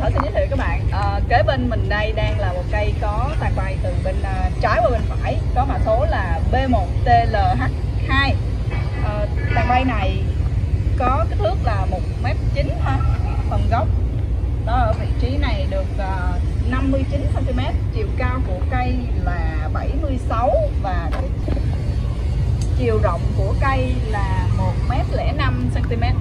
Thảo xin giới thiệu các bạn. À, Kế bên mình đây đang là một cây có tàn bài từ bên uh, trái qua bên phải Có mã số là B1TLH2 à, ờ, Tàn bay này có kích thước là 1m9 ha Phần gốc. Đó ở vị trí này được uh, 59cm Chiều cao của cây là 76 Và chiều rộng của cây là 1m05cm